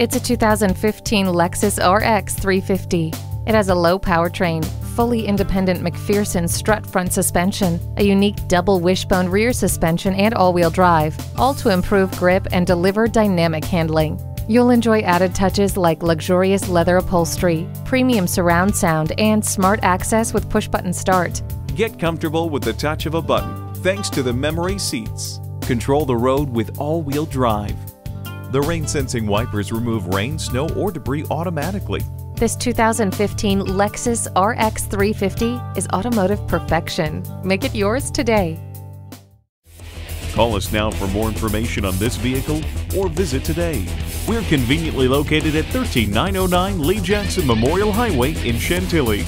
It's a 2015 Lexus RX 350. It has a low powertrain, fully independent MacPherson strut front suspension, a unique double wishbone rear suspension, and all wheel drive, all to improve grip and deliver dynamic handling. You'll enjoy added touches like luxurious leather upholstery, premium surround sound, and smart access with push button start. Get comfortable with the touch of a button thanks to the memory seats. Control the road with all wheel drive. The rain sensing wipers remove rain, snow, or debris automatically. This 2015 Lexus RX 350 is automotive perfection. Make it yours today. Call us now for more information on this vehicle or visit today. We're conveniently located at 13909 Lee Jackson Memorial Highway in Chantilly.